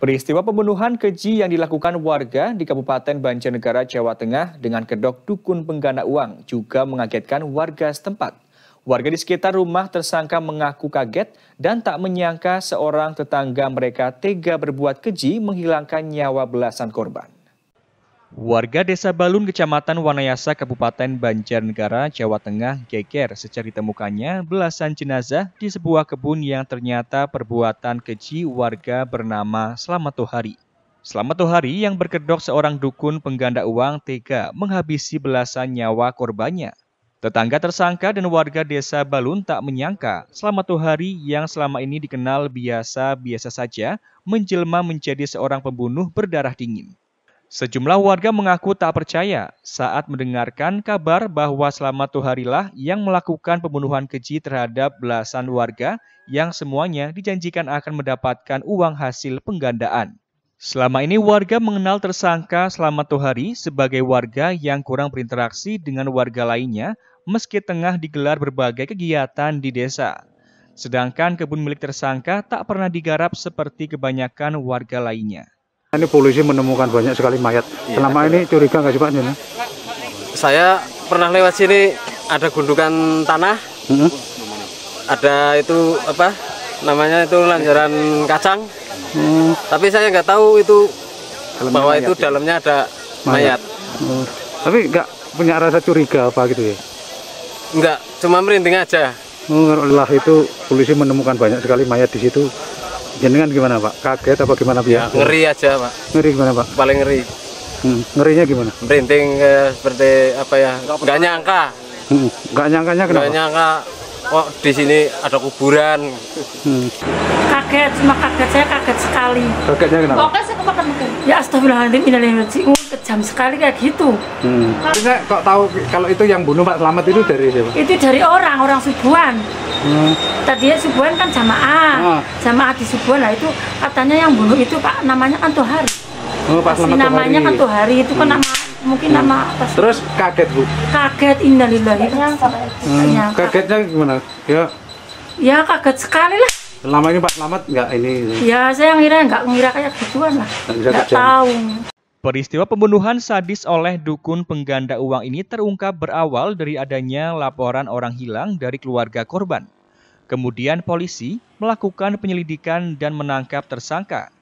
Peristiwa pembunuhan keji yang dilakukan warga di Kabupaten Banjarnegara, Jawa Tengah dengan kedok dukun pengganda uang juga mengagetkan warga setempat. Warga di sekitar rumah tersangka mengaku kaget dan tak menyangka seorang tetangga mereka tega berbuat keji menghilangkan nyawa belasan korban. Warga Desa Balun, Kecamatan Wanayasa, Kabupaten Banjarnegara, Jawa Tengah, geger sejak ditemukannya belasan jenazah di sebuah kebun yang ternyata perbuatan keji warga bernama Selamat Tuhari. Selamat Tuhari yang berkedok seorang dukun pengganda uang tega menghabisi belasan nyawa korbannya. Tetangga tersangka dan warga desa Balun tak menyangka Selamat Tuhari yang selama ini dikenal biasa-biasa saja menjelma menjadi seorang pembunuh berdarah dingin. Sejumlah warga mengaku tak percaya saat mendengarkan kabar bahwa Selamat Tuharilah yang melakukan pembunuhan keji terhadap belasan warga yang semuanya dijanjikan akan mendapatkan uang hasil penggandaan. Selama ini warga mengenal tersangka Selamat Tuhari sebagai warga yang kurang berinteraksi dengan warga lainnya meski tengah digelar berbagai kegiatan di desa. Sedangkan kebun milik tersangka tak pernah digarap seperti kebanyakan warga lainnya. Ini polisi menemukan banyak sekali mayat. Iya, Selama ini curiga nggak sih Pak? Ini? Saya pernah lewat sini ada gundukan tanah, hmm? ada itu apa namanya itu lanjaran kacang. Hmm. Tapi saya nggak tahu itu dalamnya bahwa mayat, itu ya? dalamnya ada mayat. mayat. Hmm. Tapi nggak punya rasa curiga apa gitu ya? Nggak, cuma merinding aja. Oh, lah itu polisi menemukan banyak sekali mayat di situ. Jenengan gimana Pak? Kaget apa gimana Pak? Ya, ngeri aja Pak. Ngeri gimana Pak? Paling ngeri. Hmm, ngerinya gimana? Berinting eh, seperti apa ya? Gak nyangka. Hmm, gak nyangkanya kenapa? Gak nyangka kok di sini ada kuburan. Hmm. Kaget, cuma kaget saya kaget sekali. Kagetnya kenapa? Pokoknya saya kemakan Ya astagfirullahaladzim, ini kejam sekali kayak gitu. Hmm. Saya kok tahu kalau itu yang bunuh Pak Selamat itu dari siapa? Itu dari orang, orang Subuhan. Hmm. Tadinya Subuhan kan jamaah, ah. jamaah di Subuhan lah itu katanya yang bunuh itu Pak namanya kan Tuhari. Oh, Pak Selamat namanya kan Tuhari itu kan hmm. nama mungkin hmm. nama apa Terus kaget Bu? Kaget innalillahi. Hmm. Kagetnya gimana? Ya. Ya kaget sekali lah. Selama ini Pak Selamat nggak ini? Ya saya ngira nggak ngira kayak gituan lah. Nggak tahu. Peristiwa pembunuhan sadis oleh dukun pengganda uang ini terungkap berawal dari adanya laporan orang hilang dari keluarga korban. Kemudian polisi melakukan penyelidikan dan menangkap tersangka.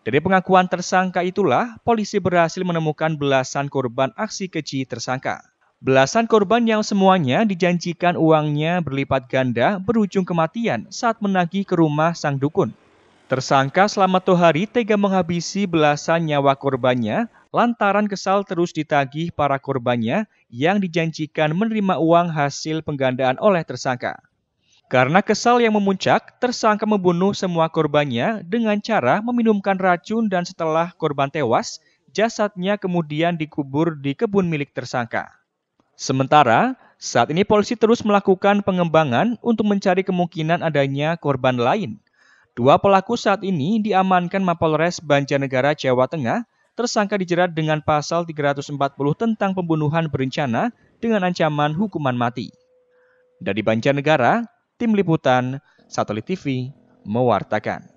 Dari pengakuan tersangka itulah, polisi berhasil menemukan belasan korban aksi keji tersangka. Belasan korban yang semuanya dijanjikan uangnya berlipat ganda berujung kematian saat menagih ke rumah sang dukun. Tersangka Selamat Tohari tega menghabisi belasan nyawa korbannya lantaran kesal terus ditagih para korbannya yang dijanjikan menerima uang hasil penggandaan oleh tersangka. Karena kesal yang memuncak, tersangka membunuh semua korbannya dengan cara meminumkan racun dan setelah korban tewas, jasadnya kemudian dikubur di kebun milik tersangka. Sementara, saat ini polisi terus melakukan pengembangan untuk mencari kemungkinan adanya korban lain Dua pelaku saat ini diamankan Mapolres Banjarnegara, Jawa Tengah, tersangka dijerat dengan pasal 340 tentang pembunuhan berencana dengan ancaman hukuman mati. Dari Banjarnegara, Tim Liputan, Satelit TV, mewartakan.